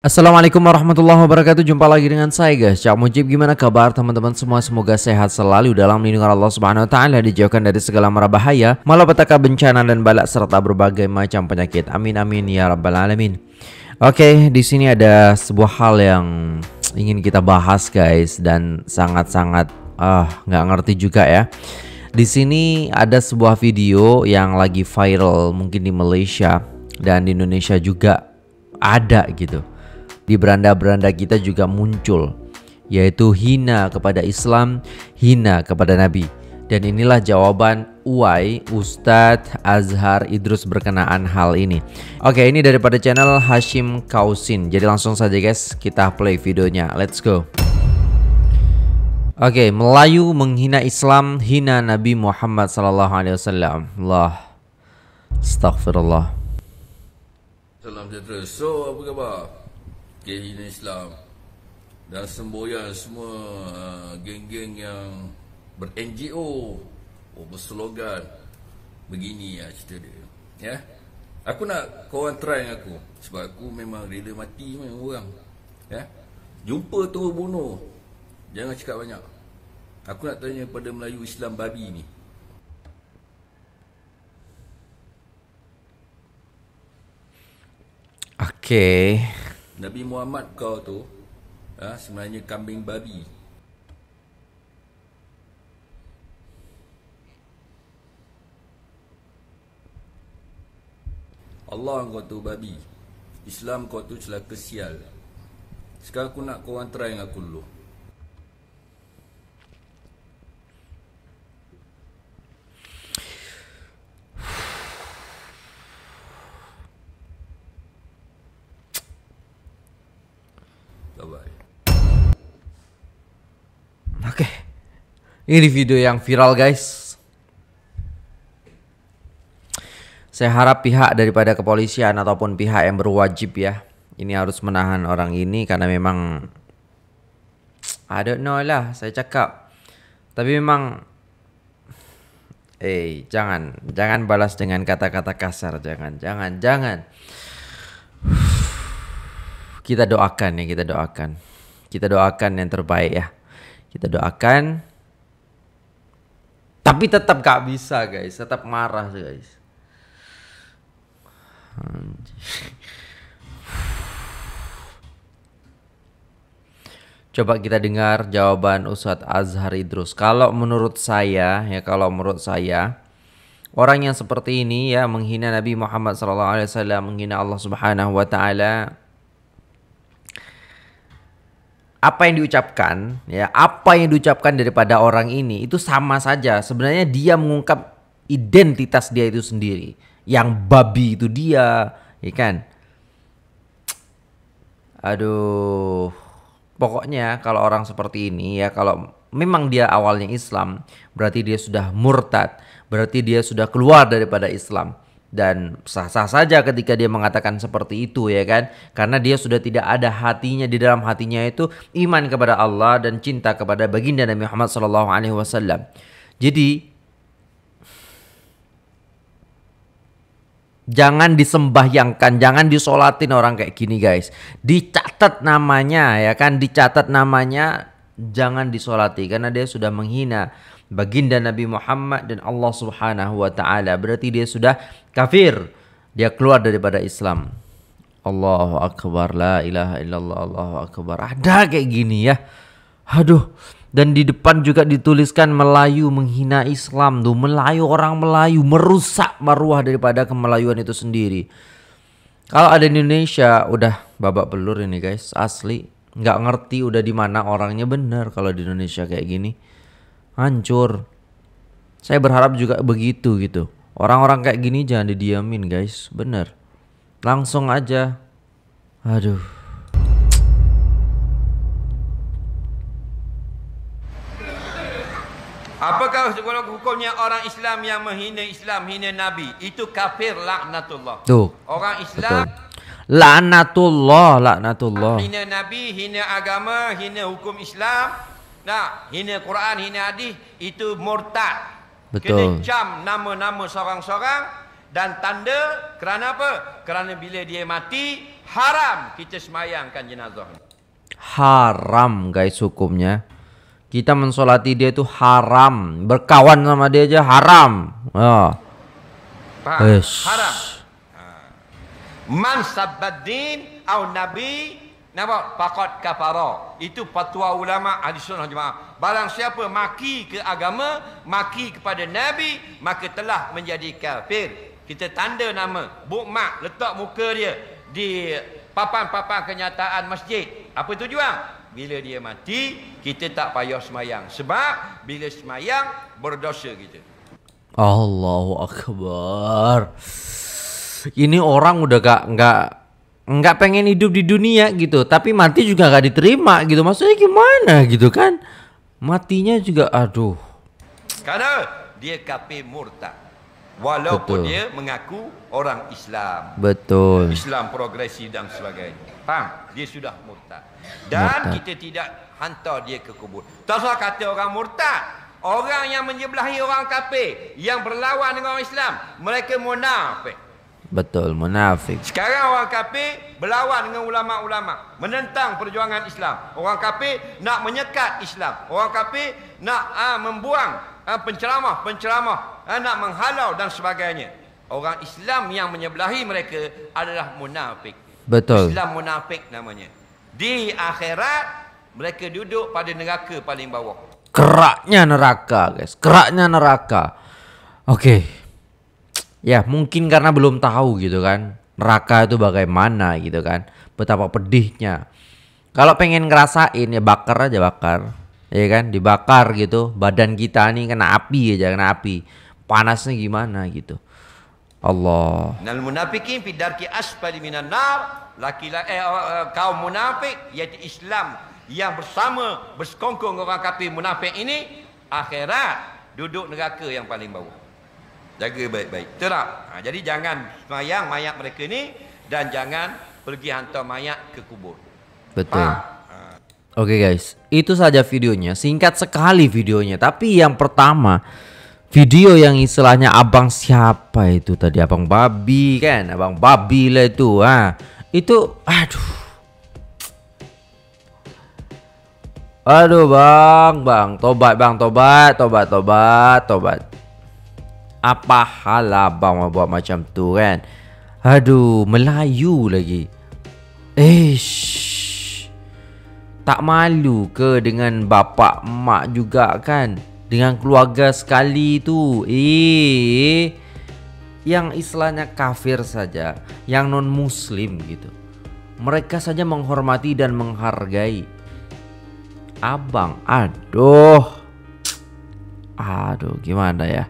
Assalamualaikum warahmatullahi wabarakatuh. Jumpa lagi dengan saya guys. Cak Mujib gimana kabar teman-teman semua? Semoga sehat selalu dalam lindungan Allah subhanahu wa ta'ala Dijauhkan dari segala mara bahaya Malapetaka bencana dan balak Serta berbagai macam penyakit. Amin amin ya rabbal alamin. Oke di sini ada sebuah hal yang Ingin kita bahas guys Dan sangat-sangat ah uh, nggak ngerti juga ya. Di sini ada sebuah video yang lagi viral mungkin di Malaysia dan di Indonesia juga ada gitu di beranda-beranda kita juga muncul yaitu hina kepada Islam, hina kepada Nabi. Dan inilah jawaban Uwai Ustadz Azhar Idrus berkenaan hal ini. Oke, ini daripada channel Hashim Kausin. Jadi langsung saja guys, kita play videonya. Let's go. Oke, Melayu menghina Islam, hina Nabi Muhammad sallallahu alaihi wasallam. Allah. Astagfirullah. Salam sejahtera. So, apa khabar? Kehina Islam dan semboyan semua uh, geng-geng yang ber-NGO oh, berslogan begini ya cerita dia ya. Aku nak kawan try dengan aku sebab aku memang rela mati memang orang ya. Jumpa tu bunuh jangan cakap banyak. Aku nak tanya pada Melayu Islam babi ni. Okay. Nabi Muhammad kau tu ha, sebenarnya kambing babi. Allah kau tu babi. Islam kau tu celaka sial. Sekarang aku nak kau orang try dengan aku dulu. Ini video yang viral guys. Saya harap pihak daripada kepolisian ataupun pihak yang berwajib ya. Ini harus menahan orang ini karena memang I don't know lah saya cakap. Tapi memang Eh, hey, jangan, jangan balas dengan kata-kata kasar, jangan, jangan, jangan. Kita doakan ya, kita doakan. Kita doakan yang terbaik ya. Kita doakan. Tapi tetap gak bisa guys, tetap marah guys. Coba kita dengar jawaban Ustadz Azhar Idrus. Kalau menurut saya, ya kalau menurut saya, orang yang seperti ini ya menghina Nabi Muhammad SAW, menghina Allah Subhanahu Wa Taala, apa yang diucapkan ya apa yang diucapkan daripada orang ini itu sama saja. Sebenarnya dia mengungkap identitas dia itu sendiri. Yang babi itu dia ya kan? Aduh pokoknya kalau orang seperti ini ya kalau memang dia awalnya Islam berarti dia sudah murtad berarti dia sudah keluar daripada Islam dan sah-sah saja ketika dia mengatakan seperti itu ya kan karena dia sudah tidak ada hatinya di dalam hatinya itu iman kepada Allah dan cinta kepada baginda Nabi Muhammad sallallahu alaihi wasallam. Jadi Jangan disembahyangkan, jangan disolatin orang kayak gini guys. Dicatat namanya ya kan, dicatat namanya jangan disolati karena dia sudah menghina baginda Nabi Muhammad dan Allah Subhanahu wa taala. Berarti dia sudah kafir. Dia keluar daripada Islam. Allahu akbar la ilaha illallah Allahu akbar. Ada kayak gini ya. Aduh. Dan di depan juga dituliskan Melayu menghina Islam tuh. Melayu orang Melayu merusak maruah daripada kemelayuan itu sendiri. Kalau ada di Indonesia udah babak belur ini guys, asli. Nggak ngerti udah di mana orangnya bener kalau di Indonesia kayak gini hancur. Saya berharap juga begitu gitu. Orang-orang kayak gini jangan didiamin guys, bener. Langsung aja. Aduh. Apakah hukumnya orang Islam yang menghina Islam, hina Nabi? Itu kafir laknatullah. Tuh. Orang Islam Betul. Laknatullah, laknatullah. Hina Nabi, hina agama, hina hukum Islam, Nah, hina Quran, hina hadis itu murtad. Betul. Kena cam nama-nama seorang-seorang dan tanda kerana apa? Kerana bila dia mati haram kita semayangkan jenazah. Haram guys hukumnya. Kita mensolati dia itu haram. Berkawan sama dia aja haram. Oh. Faham? Haram. Ha. Man sabbaddin au nabi Nampak? Fakat kafara. Itu fatwa ulama ahli sunnah jemaah. Barang siapa maki ke agama, maki kepada Nabi, maka telah menjadi kafir. Kita tanda nama, bukmak, letak muka dia di papan-papan kenyataan masjid. Apa tujuan? Bila dia mati, kita tak payah semayang. Sebab bila semayang, berdosa kita. Allahu Akbar. Ini orang udah gak nggak nggak pengen hidup di dunia gitu, tapi mati juga gak diterima gitu. Maksudnya gimana gitu kan? Matinya juga aduh. Kerana dia kafir murtad. Walaupun Betul. dia mengaku orang Islam. Betul. Islam progresif dan sebagainya. Faham? Dia sudah murtad. Dan Murtad. kita tidak hantar dia ke kubur. Tak kata orang murtad. Orang yang menyebelahi orang kafir. Yang berlawan dengan orang Islam. Mereka munafik. Betul, munafik. Sekarang orang kafir berlawan dengan ulama-ulama. Menentang perjuangan Islam. Orang kafir nak menyekat Islam. Orang kafir nak ah, membuang ah, penceramah-penceramah. Ah, nak menghalau dan sebagainya. Orang Islam yang menyebelahi mereka adalah munafik. Betul. Islam munafik namanya. Di akhirat mereka duduk pada neraka paling bawah. Keraknya neraka, guys. Keraknya neraka. Oke. Ya, mungkin karena belum tahu gitu kan. Neraka itu bagaimana gitu kan. Betapa pedihnya. Kalau pengen ngerasain ya bakar aja bakar. Ya kan, dibakar gitu. Badan kita nih kena api aja, kena api. Panasnya gimana gitu. Allah. Nal munafikin fi darki asfali minan nar. Laki eh, eh, kaum munafik iaitu Islam yang bersama bersekongkong orang kafir munafik ini akhirat duduk neraka yang paling bawah. Jaga baik-baik. Betul tak? Ha, jadi jangan semayang mayat mereka ni dan jangan pergi hantar mayat ke kubur. Betul. Oke guys, itu saja videonya. Singkat sekali videonya, tapi yang pertama video yang istilahnya abang siapa itu tadi abang babi kan, abang babi lah itu. Ah, itu aduh. Aduh bang, bang, tobat bang, tobat, tobat, tobat, tobat. Apa hal abang buat macam tu kan? Aduh, Melayu lagi. Ish. Tak malu ke dengan bapak mak juga kan? Dengan keluarga sekali tu. Eh. Yang istilahnya kafir saja, yang non muslim gitu. Mereka saja menghormati dan menghargai. Abang, aduh. Aduh, gimana ya?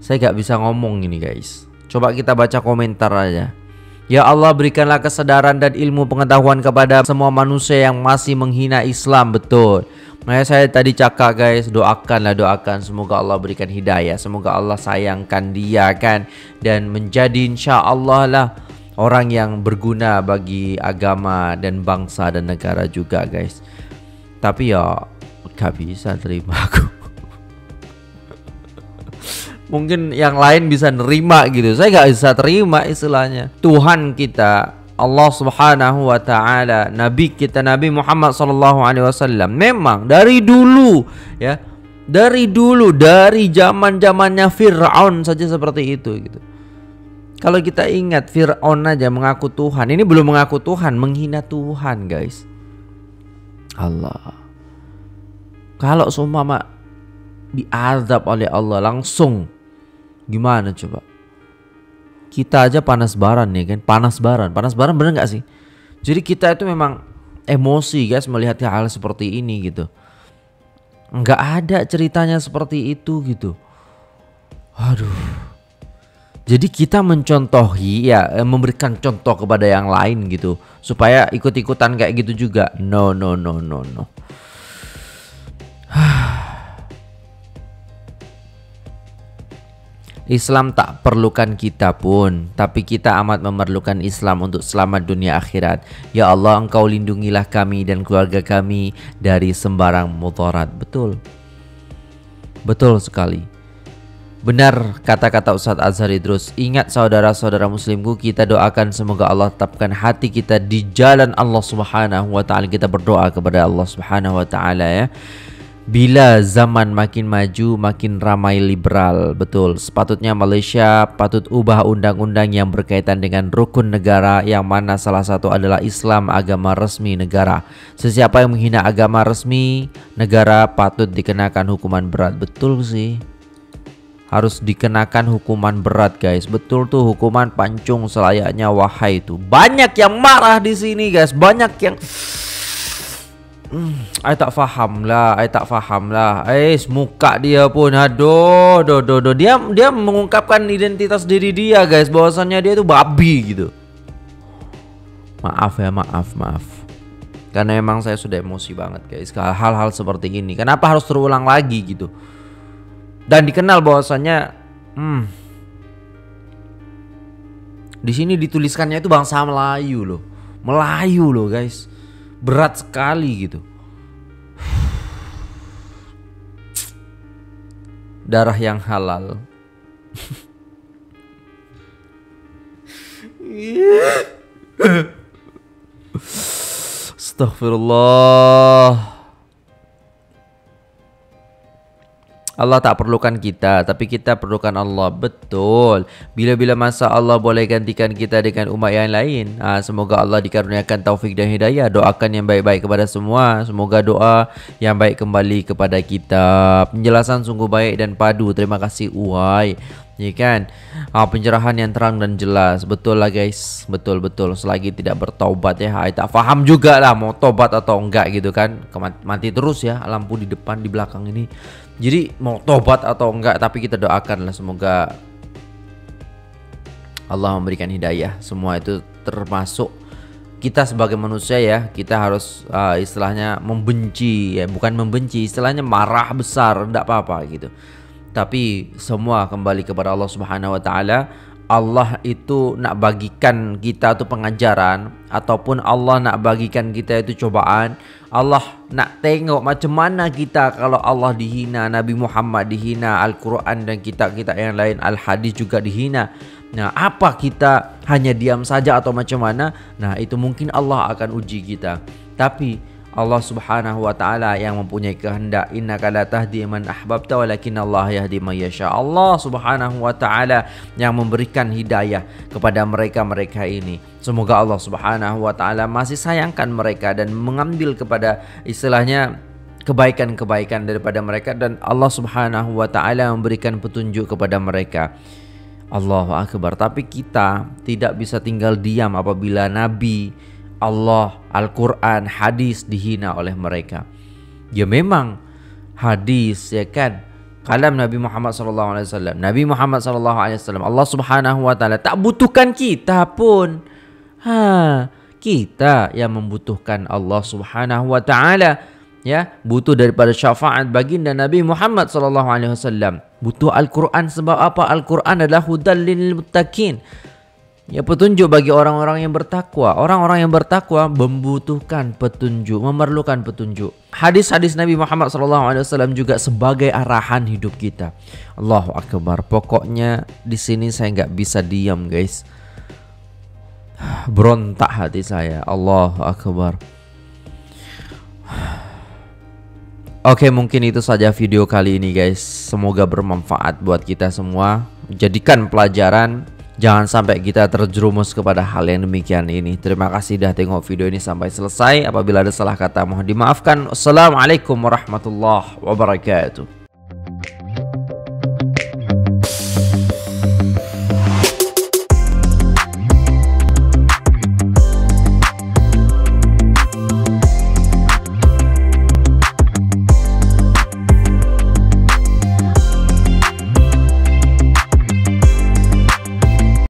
Saya gak bisa ngomong ini guys. Coba kita baca komentar aja. Ya Allah berikanlah kesadaran dan ilmu pengetahuan kepada semua manusia yang masih menghina Islam betul. Makanya saya tadi cakap guys doakanlah doakan semoga Allah berikan hidayah, semoga Allah sayangkan dia kan dan menjadi insya Allah lah orang yang berguna bagi agama dan bangsa dan negara juga guys. Tapi ya gak bisa terima aku. Mungkin yang lain bisa nerima gitu. Saya gak bisa terima istilahnya. Tuhan kita Allah Subhanahu wa taala, nabi kita Nabi Muhammad sallallahu alaihi wasallam memang dari dulu ya. Dari dulu dari zaman-zamannya Firaun saja seperti itu gitu. Kalau kita ingat Firaun aja mengaku Tuhan, ini belum mengaku Tuhan, menghina Tuhan, guys. Allah. Kalau seumpama diazab oleh Allah langsung gimana coba? Kita aja panas baran nih kan, panas baran, panas baran bener nggak sih? Jadi kita itu memang emosi guys melihat hal seperti ini gitu. Nggak ada ceritanya seperti itu gitu. Aduh. Jadi kita mencontohi ya eh, memberikan contoh kepada yang lain gitu supaya ikut-ikutan kayak gitu juga. No no no no no. Islam tak perlukan kita pun, tapi kita amat memerlukan Islam untuk selamat dunia akhirat. Ya Allah, Engkau lindungilah kami dan keluarga kami dari sembarang mudarat. Betul. Betul sekali. Benar kata-kata Ustadz Azhar Idrus Ingat saudara-saudara muslimku Kita doakan semoga Allah tetapkan hati kita di jalan Allah subhanahu wa ta'ala Kita berdoa kepada Allah subhanahu wa ta'ala ya Bila zaman makin maju, makin ramai liberal, betul. Sepatutnya Malaysia patut ubah undang-undang yang berkaitan dengan rukun negara yang mana salah satu adalah Islam agama resmi negara. Sesiapa yang menghina agama resmi negara patut dikenakan hukuman berat. Betul sih. Harus dikenakan hukuman berat guys. Betul tuh hukuman pancung selayaknya wahai itu. Banyak yang marah di sini guys. Banyak yang Hmm, I tak faham lah, I tak faham lah. Eh, muka dia pun aduh, do, do, do. Dia dia mengungkapkan identitas diri dia, guys. Bahwasannya dia itu babi gitu. Maaf ya, maaf, maaf. Karena emang saya sudah emosi banget, guys. Hal-hal seperti ini. Kenapa harus terulang lagi gitu? Dan dikenal bahwasannya hmm, di sini dituliskannya itu bangsa Melayu loh. Melayu loh, guys berat sekali gitu. Darah yang halal. Astagfirullah. Allah tak perlukan kita tapi kita perlukan Allah. Betul. Bila-bila masa Allah boleh gantikan kita dengan umat yang lain ha, semoga Allah dikaruniakan taufik dan hidayah. Doakan yang baik-baik kepada semua. Semoga doa yang baik kembali kepada kita. Penjelasan sungguh baik dan padu. Terima kasih Uai Ya kan? Ha, Pencerahan yang terang dan jelas. Betul lah guys. Betul-betul Selagi tidak bertaubat ya. Ha, Tak faham juga lah Mau tobat atau enggak gitu kan. Mati terus ya Lampu di depan di belakang ini. Jadi mau tobat atau enggak Tapi kita doakan lah. Semoga Allah memberikan hidayah. Semua itu termasuk kita sebagai manusia ya. Kita harus uh, istilahnya membenci ya. Bukan membenci istilahnya marah besar. Tidak apa-apa gitu tapi semua kembali kepada Allah Subhanahu wa taala. Allah itu nak bagikan kita tu pengajaran ataupun Allah nak bagikan kita itu cobaan. Allah nak tengok macam mana kita kalau Allah dihina, Nabi Muhammad dihina, Al-Quran dan kitab-kitab yang lain, Al-Hadis juga dihina. Nah, apa kita hanya diam saja atau macam mana? Nah, itu mungkin Allah akan uji kita. Tapi Allah Subhanahu wa taala yang mempunyai kehendak innaka la tahdi man ahbabta walakin Allah yahdi man yasha. Allah Subhanahu wa taala yang memberikan hidayah kepada mereka-mereka ini. Semoga Allah Subhanahu wa taala masih sayangkan mereka dan mengambil kepada istilahnya kebaikan-kebaikan daripada mereka dan Allah Subhanahu wa taala memberikan petunjuk kepada mereka. Allahu akbar. Tapi kita tidak bisa tinggal diam apabila nabi Allah, Al-Quran, hadis dihina oleh mereka. Ya memang hadis ya kan kalam Nabi Muhammad sallallahu alaihi wasallam. Nabi Muhammad sallallahu alaihi wasallam Allah Subhanahu wa taala tak butuhkan kita pun. Ha, kita yang membutuhkan Allah Subhanahu wa taala ya butuh daripada syafaat baginda Nabi Muhammad sallallahu alaihi wasallam butuh Al-Quran sebab apa Al-Quran adalah hudal lil muttaqin Ya petunjuk bagi orang-orang yang bertakwa. Orang-orang yang bertakwa membutuhkan petunjuk, memerlukan petunjuk. Hadis-hadis Nabi Muhammad SAW juga sebagai arahan hidup kita. Allahu akbar. Pokoknya di sini saya nggak bisa diam, guys. Berontak hati saya. Allahu akbar. Oke, mungkin itu saja video kali ini, guys. Semoga bermanfaat buat kita semua. Jadikan pelajaran Jangan sampai kita terjerumus kepada hal yang demikian ini. Terima kasih sudah tengok video ini sampai selesai. Apabila ada salah kata mohon dimaafkan. Assalamualaikum warahmatullahi wabarakatuh.